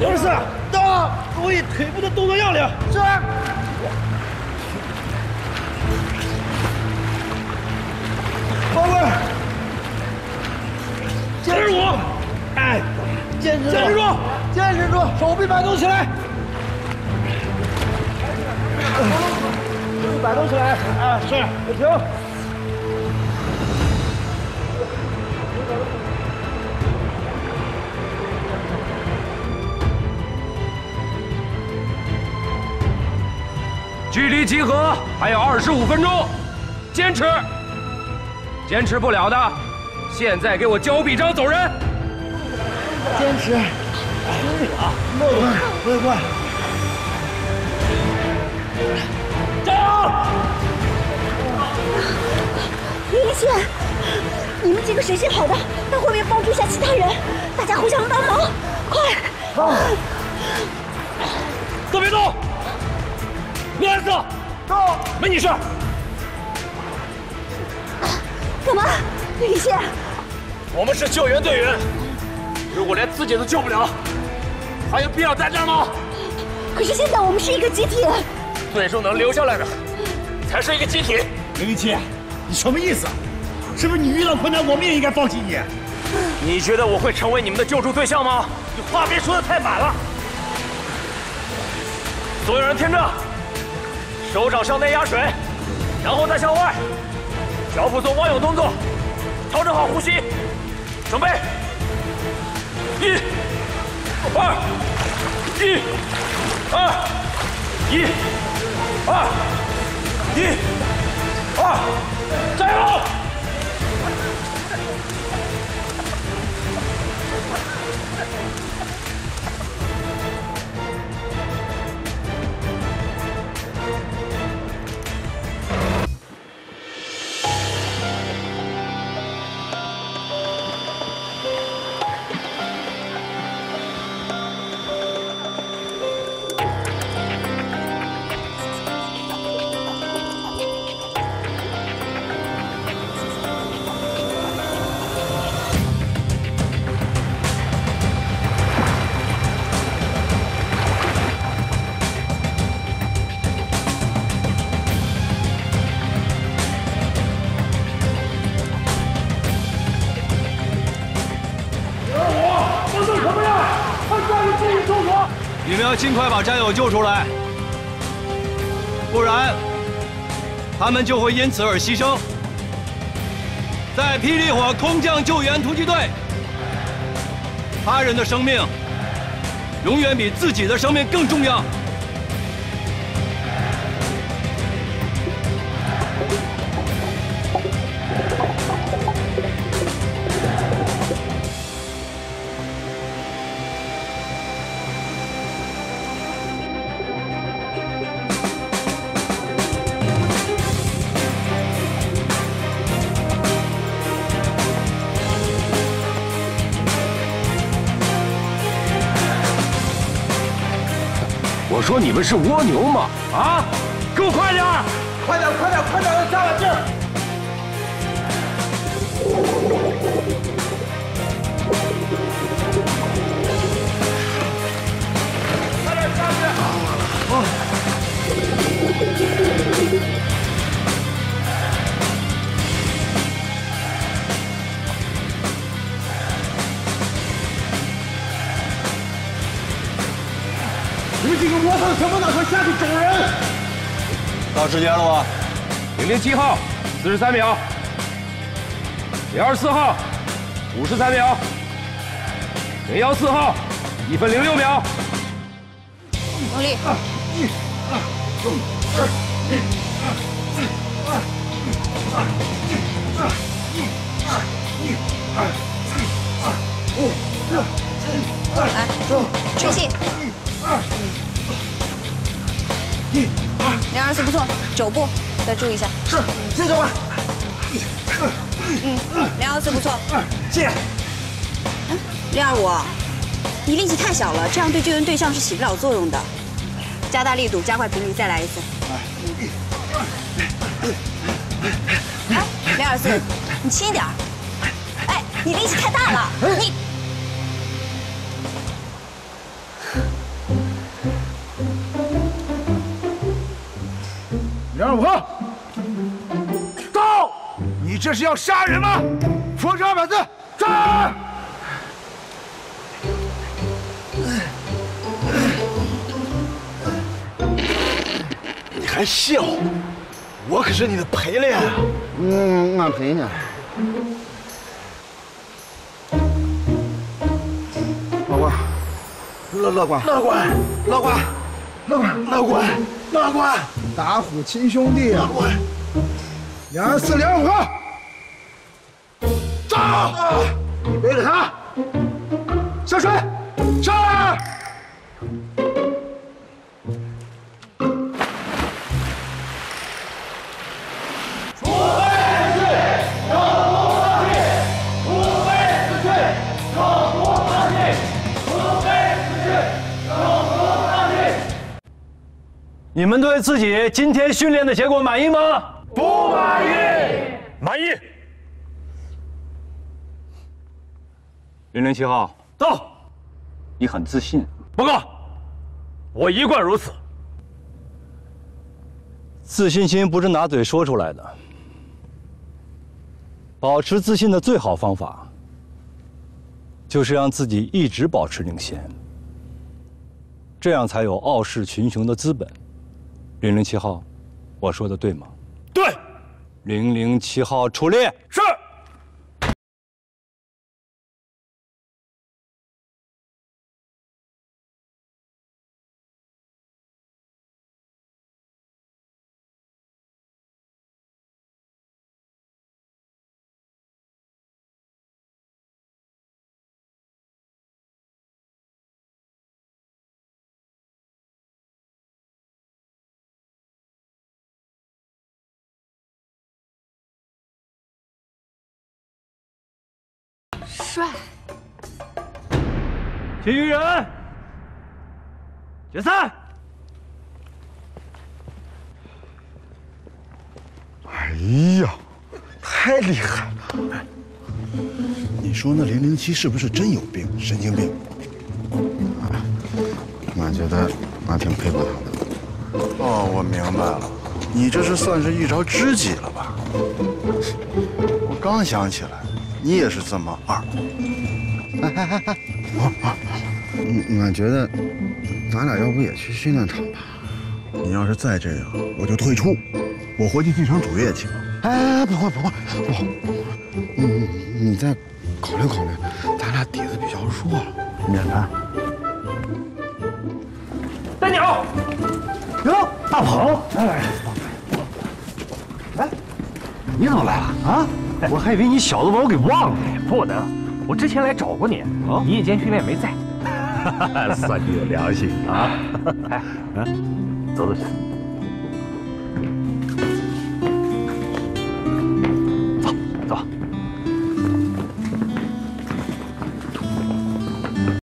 刘二四，到，注意腿部的动作要领。是。后位，坚持住！哎，坚持，坚持住，坚持住，手臂摆动起来，手臂摆动起来，啊，是，不停。距离集合还有二十五分钟，坚持。坚持不了的，现在给我交臂章走人。坚持，注意啊，默默，快快，加油！林立宪，你们几个谁先跑的？到后面帮助一下其他人，大家互相帮忙，快！好，都别动。六二四，到，没你事。干嘛，李现？我们是救援队员，如果连自己都救不了，还有必要在这儿吗？可是现在我们是一个集体，最终能留下来的才是一个集体。林立奇，你什么意思？是不是你遇到困难，我们也应该放弃你？你觉得我会成为你们的救助对象吗？你话别说的太满了。所有人听着，手掌向内压水，然后再向外。脚步做蛙泳动作，调整好呼吸，准备，一、二、一、二、一、二、一、二，加油！你们要尽快把战友救出来，不然他们就会因此而牺牲。在霹雳火空降救援突击队，他人的生命永远比自己的生命更重要。我说你们是蜗牛吗？啊，给我快点快点，快点，快点，加把劲！这个窝囊什么？哪快下去找人！到时间了吗？零零七号，四十三秒。零二四号，五十三秒。零幺四号，一分零六秒。努力！一、二、二、一、二、一、二、二、一、二、一、二、一、二、一、二、五、六、七、来，吹气。二，四不错，肘部再注意一下。是，谢教官。嗯，零二四不错。谢。零二五，你力气太小了，这样对救援对象是起不了作用的。加大力度，加快频率，再来一次。哎，零二四，你轻一点。哎，你力气太大了，你。两五后，到！你这是要杀人吗？佛山二百字，站！你还笑？我可是你的陪练啊！嗯，俺陪呢。老关，乐乐观，乐观，乐官，乐官，乐官，乐官，打虎亲兄弟啊！两四两五个，站！你背着他下水，上！你们对自己今天训练的结果满意吗？不满意，满意。零零七号，到，你很自信。报告，我一贯如此。自信心不是拿嘴说出来的。保持自信的最好方法，就是让自己一直保持领先，这样才有傲视群雄的资本。零零七号，我说的对吗？对，零零七号出列。是。帅，其余人解散。哎呀，太厉害了！你说那零零七是不是真有病，神经病？啊，俺觉得俺挺佩服他的。哦，我明白了，你这是算是遇着知己了吧？我刚想起来，你也是这么二。哎哎哎哎，我我，俺觉得咱俩要不也去训练场吧？你要是再这样，我就退出，我回去继承主业去。哎，不会不会不，你你你再考虑考虑，咱俩底子比较弱，免谈。带鸟，哟，大鹏，哎，哎，你怎么来了啊？我还以为你小子把我给忘了。不能，我之前来找过你，你夜间训练没在。算你有良心啊！哎，嗯，走走去。